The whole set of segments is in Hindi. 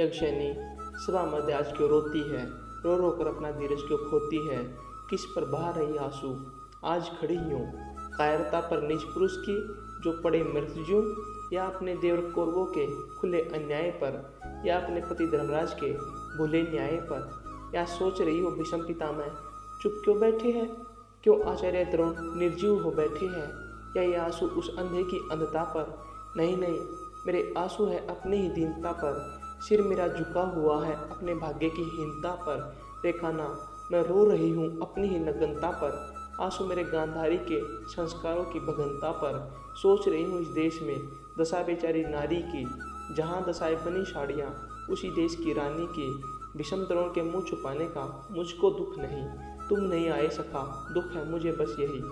यक्षिणी सभा मध्य आज क्यों रोती है? रो रो कर अपना धीरज क्यों खोती है? किस पर बहा रही आँसू? आज खड़ी यूँ। कायरता पर निज पुरुष की जो पड़े मृत्यु या अपने देवर कौरवों के खुले अन्याय पर, या अपने पति धर्मराज के भूले न्याय पर? या सोच रही हो विषम पिता में चुप क्यों बैठे हैं? क्यों आचार्य द्रोण निर्जीव हो बैठे हैं? या ये आँसू उस अंधे की अंधता पर? नहीं नहीं, मेरे आँसू है अपनी ही दीनता पर। सिर मेरा झुका हुआ है अपने भाग्य की हीनता पर। रेखाना मैं रो रही हूँ अपनी ही नग्नता पर। आँसू मेरे गांधारी के संस्कारों की भगनता पर। सोच रही हूँ इस देश में दशा बेचारी नारी की, जहाँ दशाएँ बनी साड़ियाँ, उसी देश की रानी की विषम द्रोण के मुँह छुपाने का मुझको दुख नहीं। तुम नहीं आए सका दुख है मुझे बस यही।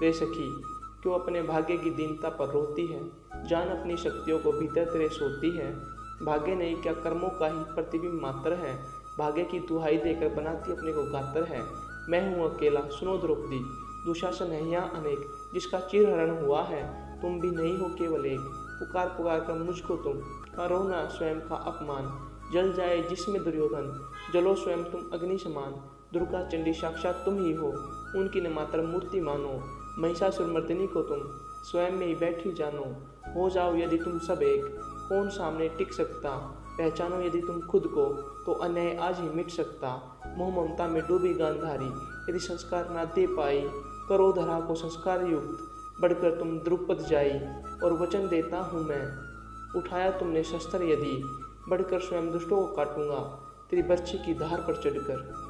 रे सखी, क्यों अपने भाग्य की दीनता पर रोती है? जान अपनी शक्तियों को भीतर तेरे सोती है। भाग्य नहीं, क्या कर्मों का ही प्रतिबिंब मात्र है? भाग्य की दुहाई देकर बनाती अपने को गातर है। मैं हूँ अकेला, सुनो द्रौपदी, दुशासन है यहाँ अनेक, जिसका चिरहरण हुआ है, तुम भी नहीं हो केवल एक। पुकार पुकार कर मुझको तुम करो ना स्वयं का अपमान। जल जाए जिसमें दुर्योधन, जलो स्वयं तुम अग्नि समान। दुर्गा चंडी साक्षात तुम ही हो, उनकी न मात्र मूर्ति मानो। महिषासुर मर्दिनी को तुम, स्वयं में ही बैठी जानो। हो जाओ यदि तुम सब एक। कौन सामने टिक सकता। पहचानो यदि तुम खुद को तो अन्याय आज ही मिट सकता। मोह ममता में डूबी गांधारी, यदि संस्कार ना दे पाई, करो धरा को संस्कार युक्त। बढ़कर तुम द्रुपद जाई, और वचन देता हूँ मैं। उठाया तुमने शस्त्र यदि, बढ़कर स्वयं दुष्टों को काटूँगा। तेरी बच्ची की धार पर चढ़कर।